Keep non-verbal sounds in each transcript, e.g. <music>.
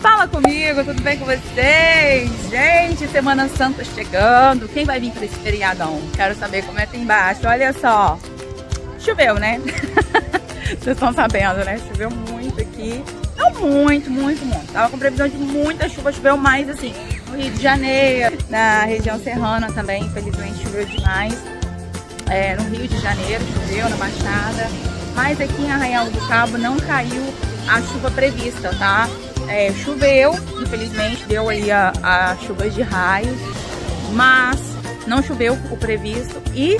Fala comigo, tudo bem com vocês? Gente, Semana Santa chegando. Quem vai vir para esse feriadão? Quero saber como é que embaixo. Olha só. Choveu, né? <laughs> Vocês estão sabendo, né? Choveu muito aqui. Não muito, muito, muito. Tava com previsão de muita chuva. Choveu mais, assim, no Rio de Janeiro. Na região serrana também, infelizmente, choveu demais. É, no Rio de Janeiro choveu, na Baixada. Mas aqui em Arraial do Cabo não caiu a chuva prevista, tá? É, choveu, infelizmente, deu aí a, a chuvas de raios, mas não choveu o previsto e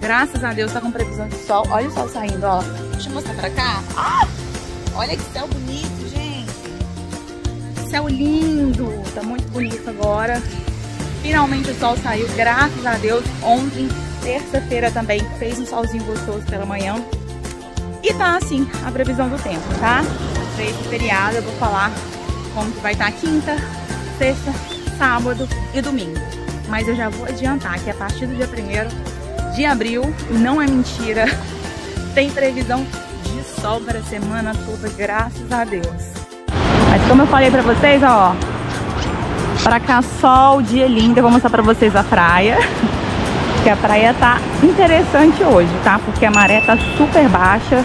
graças a Deus tá com previsão de sol. Olha o sol saindo, ó. Deixa eu mostrar pra cá. Ah, olha que céu bonito, gente. Céu lindo, tá muito bonito agora. Finalmente o sol saiu, graças a Deus. Ontem, terça-feira também, fez um solzinho gostoso pela manhã. E tá assim a previsão do tempo, tá? Pra esse feriado eu vou falar como que vai estar tá quinta, sexta, sábado e domingo. Mas eu já vou adiantar que a partir do dia 1 de abril, não é mentira, <laughs> tem previsão de sol para a semana toda, graças a Deus. Mas como eu falei pra vocês, ó, pra cá sol, dia lindo, eu vou mostrar pra vocês a praia. <laughs> que a praia tá interessante hoje, tá? Porque a maré tá super baixa.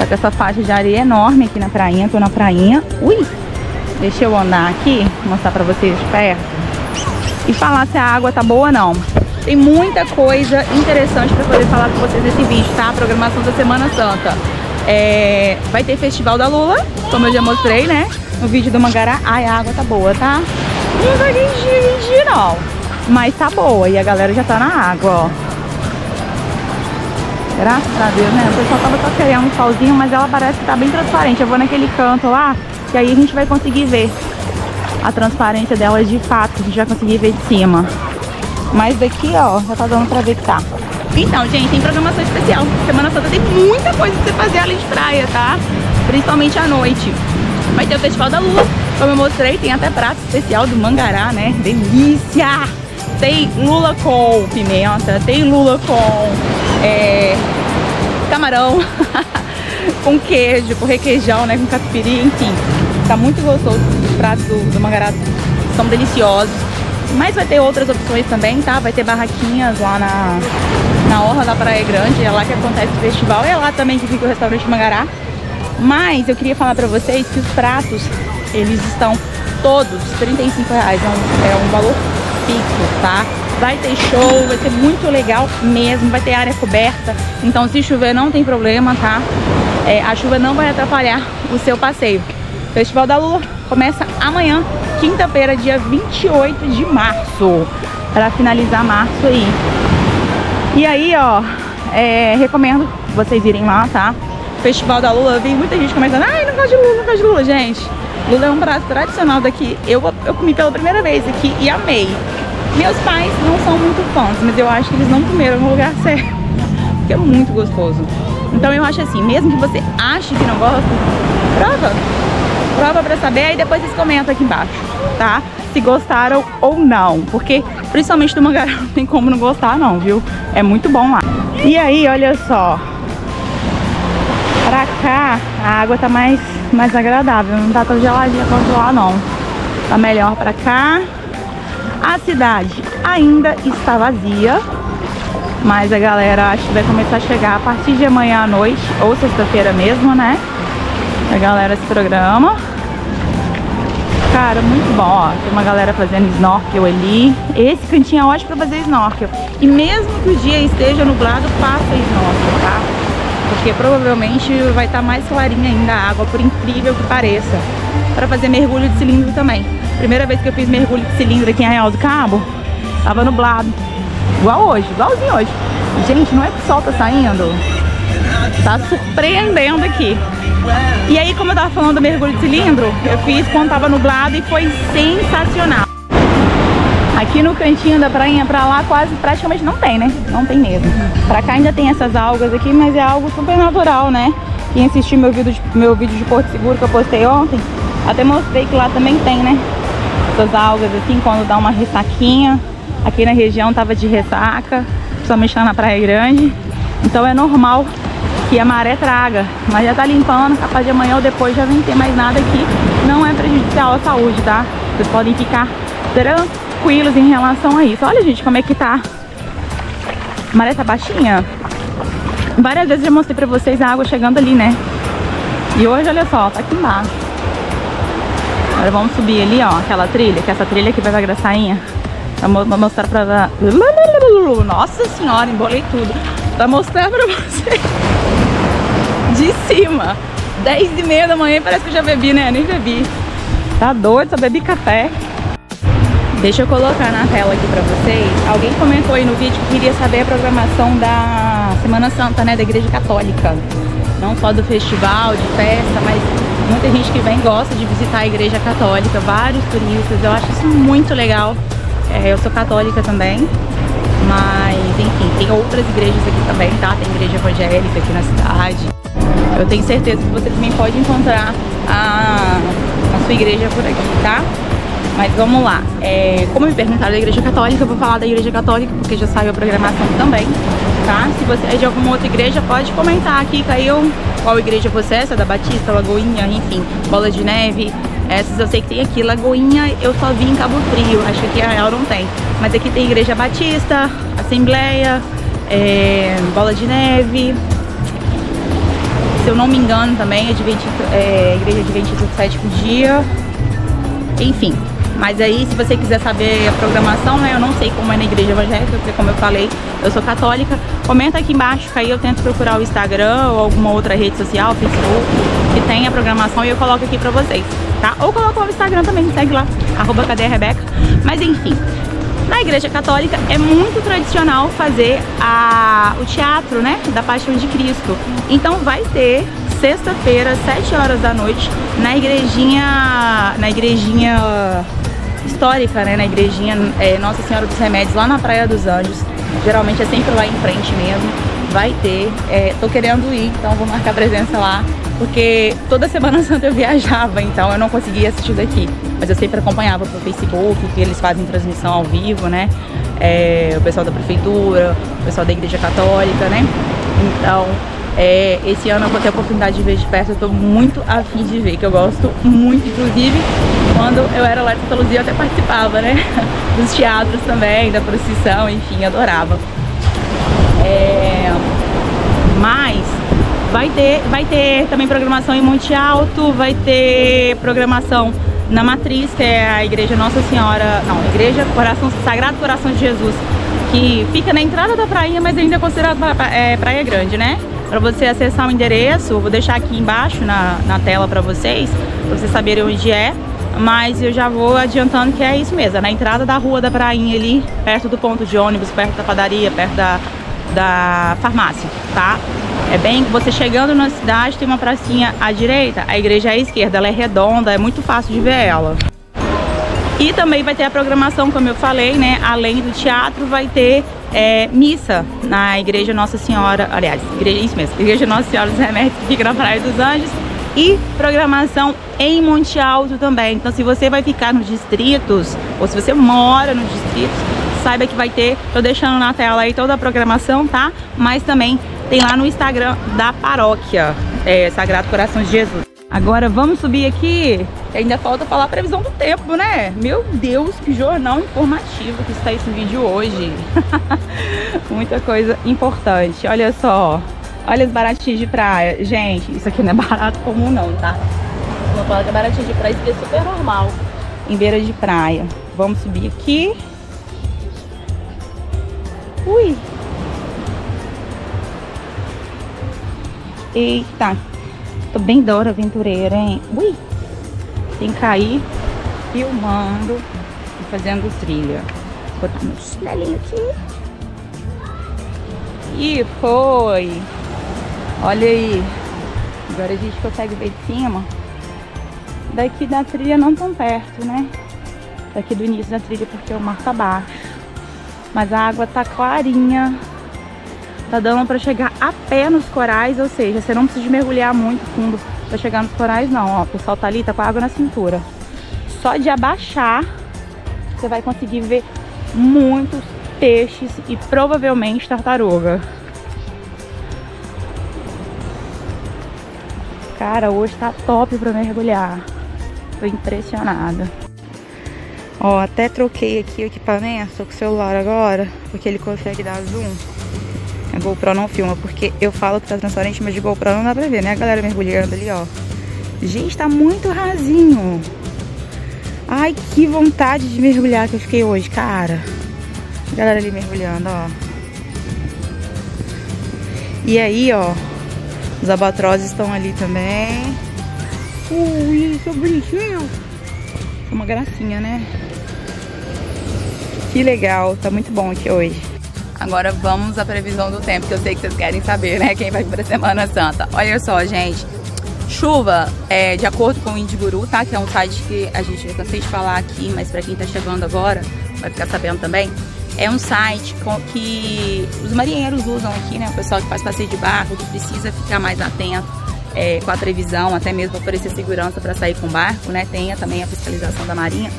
Tá com essa faixa de areia enorme aqui na prainha. Tô na prainha. Ui! Deixa eu andar aqui, mostrar pra vocês perto. E falar se a água tá boa ou não. Tem muita coisa interessante pra poder falar com vocês nesse vídeo, tá? A programação da Semana Santa. É... Vai ter Festival da Lula, como eu já mostrei, né? No vídeo do Mangará. Ai, a água tá boa, tá? Não vai dirigir, não. Mas tá boa e a galera já tá na água, ó. Graças a Deus, né? O pessoal tava só querendo um solzinho, mas ela parece que tá bem transparente. Eu vou naquele canto lá, e aí a gente vai conseguir ver a transparência dela de fato. A gente vai conseguir ver de cima. Mas daqui, ó, já tá dando pra ver que tá. Então, gente, tem programação especial. Semana Santa tem muita coisa pra você fazer além de praia, tá? Principalmente à noite. Vai ter o Festival da Lua, como eu mostrei, tem até prato especial do Mangará, né? Delícia! Tem lula com pimenta, tem lula com é, camarão, <laughs> com queijo, com requeijão, né? Com catupiry, enfim. Tá muito gostoso. Os pratos do, do são deliciosos. Mas vai ter outras opções também, tá? Vai ter barraquinhas lá na, na Orla da Praia Grande, é lá que acontece o festival, é lá também que fica o restaurante Mangará. Mas eu queria falar pra vocês que os pratos, eles estão todos 35 reais, é um, é um valor fixo, tá? Vai ter show, vai ser muito legal mesmo, vai ter área coberta. Então se chover não tem problema, tá? É, a chuva não vai atrapalhar o seu passeio. Festival da Lula começa amanhã, quinta-feira, dia 28 de março. Para finalizar março aí. E aí, ó, é, recomendo vocês irem lá, tá? Festival da Lula, eu vi muita gente comentando, ai, não gosto de Lula, não gosto de Lula, gente. Lula é um prato tradicional daqui. Eu, eu comi pela primeira vez aqui e amei. Meus pais não são muito fãs, mas eu acho que eles não comeram no lugar <laughs> certo. Porque é muito gostoso. Então eu acho assim, mesmo que você ache que não gosta, prova. Prova pra saber, aí depois vocês comentam aqui embaixo, tá? Se gostaram ou não. Porque, principalmente do mangará, <laughs> não tem como não gostar não, viu? É muito bom lá. E aí, olha só. Pra cá, a água tá mais mais agradável. Não tá tão geladinha quanto lá, não. Tá melhor pra cá. A cidade ainda está vazia. Mas a galera acho que vai começar a chegar a partir de amanhã à noite. Ou sexta-feira mesmo, né? A galera se programa. Cara, muito bom, ó. Tem uma galera fazendo snorkel ali. Esse cantinho é ótimo pra fazer snorkel. E mesmo que o dia esteja nublado, faça snorkel, tá? porque provavelmente vai estar tá mais clarinha ainda a água, por incrível que pareça. Para fazer mergulho de cilindro também. Primeira vez que eu fiz mergulho de cilindro aqui em Arraial do Cabo, tava nublado. Igual hoje, igualzinho hoje. Gente, não é que o sol tá saindo? Tá surpreendendo aqui. E aí, como eu tava falando do mergulho de cilindro, eu fiz quando tava nublado e foi sensacional. Aqui no cantinho da prainha pra lá quase praticamente não tem, né? Não tem mesmo. Pra cá ainda tem essas algas aqui, mas é algo super natural, né? Quem assistiu meu vídeo de, meu vídeo de Porto Seguro que eu postei ontem, até mostrei que lá também tem, né? Essas algas assim, quando dá uma ressaquinha. Aqui na região tava de ressaca, principalmente lá na Praia Grande. Então é normal que a maré traga. Mas já tá limpando, capaz de amanhã ou depois já nem ter mais nada aqui. Não é prejudicial à saúde, tá? Vocês podem ficar tranquilos em relação a isso. Olha, gente, como é que tá. A maré tá baixinha. Várias vezes já mostrei pra vocês a água chegando ali, né? E hoje, olha só, tá aqui embaixo. Agora vamos subir ali, ó, aquela trilha, que essa trilha aqui vai pra Graçainha. Vou mostrar pra... Nossa senhora, embolei tudo. Pra mostrar pra <laughs> vocês. De cima. 10 e meia da manhã, parece que eu já bebi, né? Nem bebi. Tá doido, só bebi café. Deixa eu colocar na tela aqui pra vocês. Alguém comentou aí no vídeo que queria saber a programação da Semana Santa, né? Da Igreja Católica. Não só do festival, de festa, mas muita gente que vem gosta de visitar a Igreja Católica. Vários turistas. Eu acho isso muito legal. É, eu sou católica também. Mas, enfim, tem outras igrejas aqui também, tá? Tem igreja evangélica aqui na cidade. Eu tenho certeza que você também pode encontrar a, a sua igreja por aqui, tá? Mas vamos lá. É, como me perguntaram da igreja católica, eu vou falar da igreja católica, porque já saiu a programação também, tá? Se você é de alguma outra igreja, pode comentar aqui, caiu qual igreja você é, se é da Batista, Lagoinha, enfim, Bola de Neve, essas eu sei que tem aqui. Lagoinha eu só vi em Cabo Frio, acho que a Real não tem. Mas aqui tem Igreja Batista, Assembleia, é, Bola de Neve. Se eu não me engano também, Adventista, é Igreja Adventista do Sétimo Dia. Enfim, mas aí, se você quiser saber a programação, né? Eu não sei como é na igreja evangélica, porque como eu falei, eu sou católica. Comenta aqui embaixo, que aí eu tento procurar o Instagram ou alguma outra rede social, Facebook, que tem a programação e eu coloco aqui pra vocês tá? Ou coloca o Instagram também, segue lá, arroba cadê Rebeca. Mas enfim, na igreja católica é muito tradicional fazer a, o teatro, né, da Paixão de Cristo. Então vai ter sexta-feira, 7 horas da noite, na igrejinha, na igrejinha histórica, né, na igrejinha é, Nossa Senhora dos Remédios, lá na Praia dos Anjos. Geralmente é sempre lá em frente mesmo. Vai ter, é, tô querendo ir, então vou marcar presença lá porque toda Semana <laughs> Santa eu viajava, então eu não conseguia assistir daqui. Mas eu sempre acompanhava pelo Facebook, que eles fazem transmissão ao vivo, né? É, o pessoal da prefeitura, o pessoal da igreja católica, né? Então, é, esse ano eu vou ter a oportunidade de ver de perto, eu tô muito afim de ver, que eu gosto muito, inclusive, quando eu era lá de Santa Luzia eu até participava, né? <laughs> Dos teatros também, da procissão, enfim, adorava. É, mas Vai ter, vai ter também programação em Monte Alto, vai ter programação na Matriz, que é a Igreja Nossa Senhora, não, Igreja Coração, Sagrado Coração de Jesus, que fica na entrada da praia, mas ainda é considerado é, praia grande, né? Para você acessar o endereço, vou deixar aqui embaixo na, na tela para vocês, para vocês saberem onde é. Mas eu já vou adiantando que é isso mesmo, é na entrada da rua da prainha ali, perto do ponto de ônibus, perto da padaria, perto da, da farmácia, tá? É bem que você chegando na cidade, tem uma pracinha à direita, a igreja à esquerda, ela é redonda, é muito fácil de ver ela. E também vai ter a programação, como eu falei, né? Além do teatro, vai ter é, missa na Igreja Nossa Senhora, aliás, igreja, isso mesmo, Igreja Nossa Senhora dos Remédios, que fica na Praia dos Anjos, e programação em Monte Alto também. Então, se você vai ficar nos distritos, ou se você mora nos distritos, saiba que vai ter, tô deixando na tela aí toda a programação, tá? Mas também tem lá no Instagram da paróquia, é, Sagrado Coração de Jesus. Agora vamos subir aqui, ainda falta falar a previsão do tempo, né? Meu Deus, que jornal informativo que está esse vídeo hoje. <laughs> Muita coisa importante, olha só. Olha as baratinhas de praia. Gente, isso aqui não é barato comum não, tá? Vou falar que é baratinha de praia, isso aqui é super normal. Em beira de praia. Vamos subir aqui. Ui, Eita, tô bem Dora Aventureira, hein? Ui, tem que cair filmando e fazendo trilha. Vou botar meu chinelinho aqui. E foi. Olha aí. Agora a gente consegue ver de cima. Daqui da trilha não tão perto, né? Daqui do início da trilha porque o mar tá baixo. Mas a água tá clarinha. Tá dando pra chegar a pé nos corais, ou seja, você não precisa de mergulhar muito fundo pra chegar nos corais não, ó. O pessoal tá ali, tá com a água na cintura. Só de abaixar, você vai conseguir ver muitos peixes e provavelmente tartaruga. Cara, hoje tá top pra mergulhar. Tô impressionada. Ó, até troquei aqui o equipamento, tô com o celular agora, porque ele consegue dar zoom. A GoPro não filma, porque eu falo que tá transparente, mas de GoPro não dá pra ver, né? A galera mergulhando ali, ó. Gente, tá muito rasinho. Ai, que vontade de mergulhar que eu fiquei hoje, cara. A galera ali mergulhando, ó. E aí, ó, os abatrozes estão ali também. Ui, seu bichinho. Uma gracinha, né? Que legal, tá muito bom aqui hoje. Agora vamos à previsão do tempo, que eu sei que vocês querem saber, né? Quem vai pra Semana Santa. Olha só, gente. Chuva, é, de acordo com o Indiguru, tá? Que é um site que a gente já cansei de falar aqui, mas pra quem tá chegando agora, vai ficar sabendo também. É um site que os marinheiros usam aqui, né? O pessoal que faz passeio de barco, que precisa ficar mais atento é, com a previsão, até mesmo oferecer segurança para sair com o barco, né? Tenha também a fiscalização da marinha.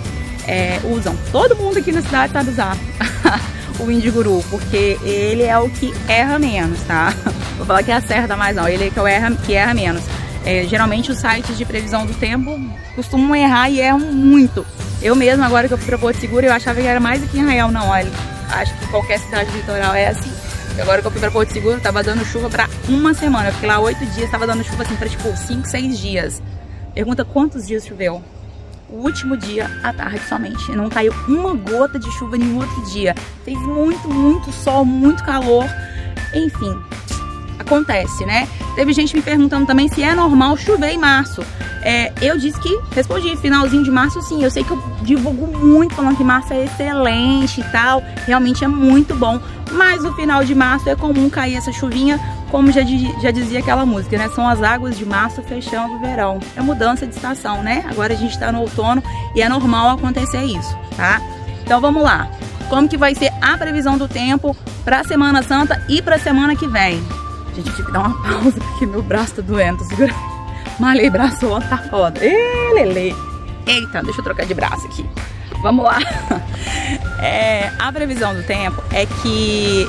É, usam. Todo mundo aqui na cidade sabe usar <laughs> o Indiguru, porque ele é o que erra menos, tá? <laughs> Vou falar que acerta mais não, ele é que, erra, que erra menos. É, geralmente os sites de previsão do tempo costumam errar e erram muito. Eu mesmo, agora que eu fui pra Porto Seguro, eu achava que era mais aqui em Arraial. Não, olha, acho que qualquer cidade litoral é assim. Agora que eu fui pra Porto Seguro, tava dando chuva pra uma semana. Eu fiquei lá oito dias, tava dando chuva assim pra tipo cinco, seis dias. Pergunta quantos dias choveu? O último dia à tarde somente. Não caiu uma gota de chuva nenhum outro dia. Fez muito, muito sol, muito calor. Enfim, acontece, né? Teve gente me perguntando também se é normal chover em março. É, eu disse que respondi, finalzinho de março sim. Eu sei que eu divulgo muito falando que março é excelente e tal. Realmente é muito bom. Mas no final de março é comum cair essa chuvinha, como já, já dizia aquela música, né? São as águas de março fechando o verão. É mudança de estação, né? Agora a gente tá no outono e é normal acontecer isso, tá? Então vamos lá. Como que vai ser a previsão do tempo para Semana Santa e para semana que vem? Gente, eu tive que dar uma <laughs> pausa porque meu braço tá doendo. Segura. Malhei braço ontem, tá foda. Ê, lele. Eita, deixa eu trocar de braço aqui. Vamos lá. <laughs> É, a previsão do tempo é que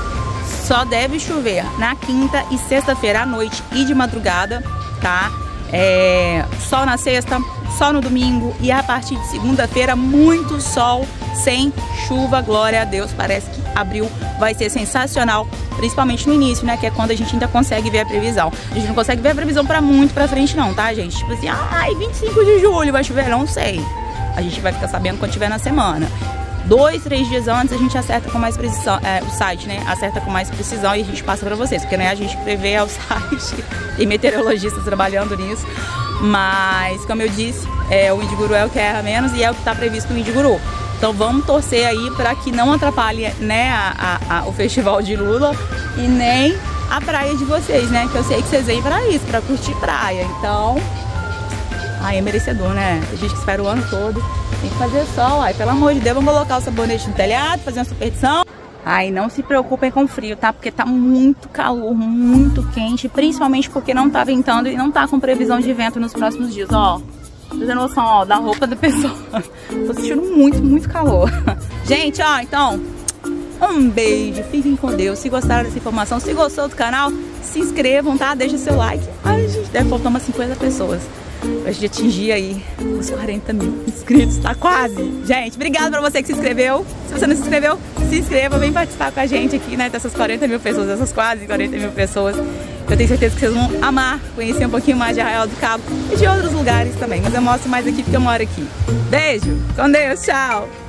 só deve chover na quinta e sexta-feira à noite e de madrugada, tá? É, sol na sexta, sol no domingo e a partir de segunda-feira muito sol sem chuva, glória a Deus. Parece que abril vai ser sensacional, principalmente no início, né? Que é quando a gente ainda consegue ver a previsão. A gente não consegue ver a previsão para muito para frente não, tá, gente? Tipo assim, ai, 25 de julho vai chover, não sei. A gente vai ficar sabendo quando tiver na semana dois, três dias antes a gente acerta com mais precisão, é, o site, né? Acerta com mais precisão e a gente passa para vocês, porque não é a gente que prevê, é o <laughs> site e meteorologistas trabalhando nisso. Mas, como eu disse, é, o Indiguru é o que erra menos e é o que está previsto no Indiguru. Então vamos torcer aí para que não atrapalhe né, a, a, a, o festival de Lula e nem a praia de vocês, né? Que eu sei que vocês vêm para isso, para curtir praia. Então, ai, é merecedor, né? A gente espera o ano todo. Tem que fazer sol, ai, pelo amor de Deus, vamos colocar o sabonete no telhado, fazer uma superstição. Ai, não se preocupem com frio, tá? Porque tá muito calor, muito quente, principalmente porque não tá ventando e não tá com previsão de vento nos próximos dias, ó. Ter noção, ó, da roupa da <laughs> pessoa. Tô sentindo muito, muito calor. <laughs> Gente, ó, então, um beijo, fiquem com Deus. Se gostaram dessa informação, se gostou do canal, se inscrevam, tá? Deixa seu like. Ai, gente, deve faltar umas 50 pessoas pra gente atingir aí os 40 mil inscritos, tá quase. Gente, obrigada pra você que se inscreveu. Se você não se inscreveu, se inscreva, vem participar com a gente aqui, né, dessas 40 mil pessoas, dessas quase 40 mil pessoas. Eu tenho certeza que vocês vão amar conhecer um pouquinho mais de Arraial do Cabo e de outros lugares também, mas eu mostro mais aqui porque eu moro aqui. Beijo, com Deus, tchau!